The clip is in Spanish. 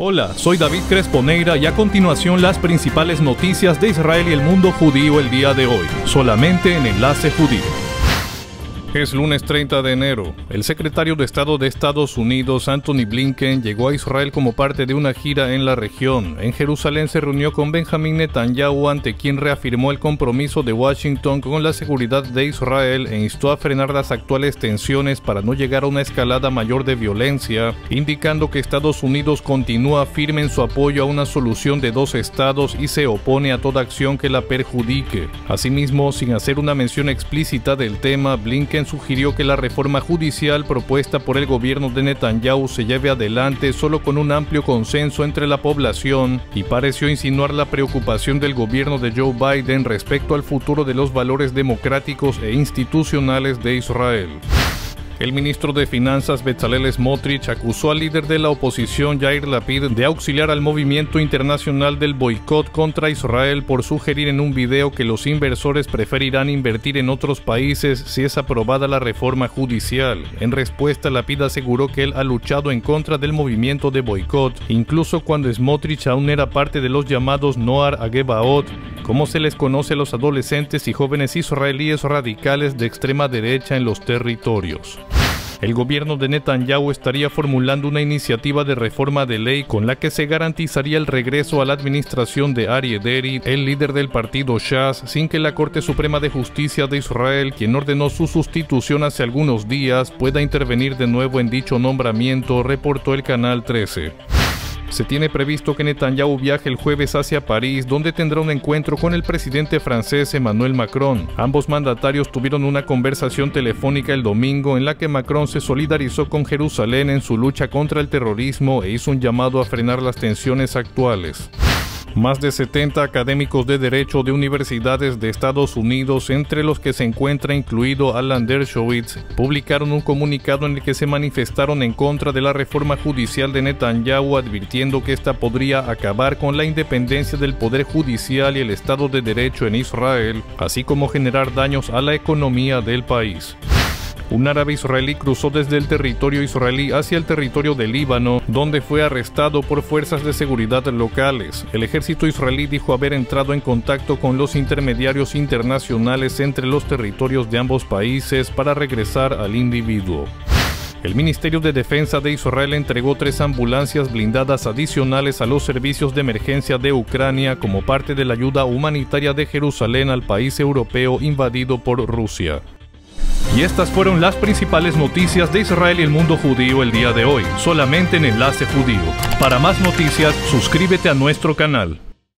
Hola, soy David Cresponeira y a continuación las principales noticias de Israel y el mundo judío el día de hoy, solamente en Enlace Judío. Es lunes 30 de enero. El secretario de Estado de Estados Unidos, Anthony Blinken, llegó a Israel como parte de una gira en la región. En Jerusalén se reunió con Benjamin Netanyahu, ante quien reafirmó el compromiso de Washington con la seguridad de Israel e instó a frenar las actuales tensiones para no llegar a una escalada mayor de violencia, indicando que Estados Unidos continúa firme en su apoyo a una solución de dos estados y se opone a toda acción que la perjudique. Asimismo, sin hacer una mención explícita del tema, Blinken sugirió que la reforma judicial propuesta por el gobierno de Netanyahu se lleve adelante solo con un amplio consenso entre la población y pareció insinuar la preocupación del gobierno de Joe Biden respecto al futuro de los valores democráticos e institucionales de Israel. El ministro de Finanzas Bezalel Smotrich acusó al líder de la oposición Yair Lapid de auxiliar al movimiento internacional del boicot contra Israel por sugerir en un video que los inversores preferirán invertir en otros países si es aprobada la reforma judicial. En respuesta, Lapid aseguró que él ha luchado en contra del movimiento de boicot, incluso cuando Smotrich aún era parte de los llamados Noar Agebaot, como se les conoce a los adolescentes y jóvenes israelíes radicales de extrema derecha en los territorios. El gobierno de Netanyahu estaría formulando una iniciativa de reforma de ley con la que se garantizaría el regreso a la administración de Ari Deri, el líder del partido Shas, sin que la Corte Suprema de Justicia de Israel, quien ordenó su sustitución hace algunos días, pueda intervenir de nuevo en dicho nombramiento, reportó el Canal 13. Se tiene previsto que Netanyahu viaje el jueves hacia París, donde tendrá un encuentro con el presidente francés Emmanuel Macron. Ambos mandatarios tuvieron una conversación telefónica el domingo en la que Macron se solidarizó con Jerusalén en su lucha contra el terrorismo e hizo un llamado a frenar las tensiones actuales. Más de 70 académicos de derecho de universidades de Estados Unidos, entre los que se encuentra incluido Alan Dershowitz, publicaron un comunicado en el que se manifestaron en contra de la reforma judicial de Netanyahu, advirtiendo que esta podría acabar con la independencia del poder judicial y el Estado de Derecho en Israel, así como generar daños a la economía del país. Un árabe israelí cruzó desde el territorio israelí hacia el territorio de Líbano, donde fue arrestado por fuerzas de seguridad locales. El ejército israelí dijo haber entrado en contacto con los intermediarios internacionales entre los territorios de ambos países para regresar al individuo. El Ministerio de Defensa de Israel entregó tres ambulancias blindadas adicionales a los servicios de emergencia de Ucrania como parte de la ayuda humanitaria de Jerusalén al país europeo invadido por Rusia. Y estas fueron las principales noticias de Israel y el mundo judío el día de hoy, solamente en Enlace Judío. Para más noticias, suscríbete a nuestro canal.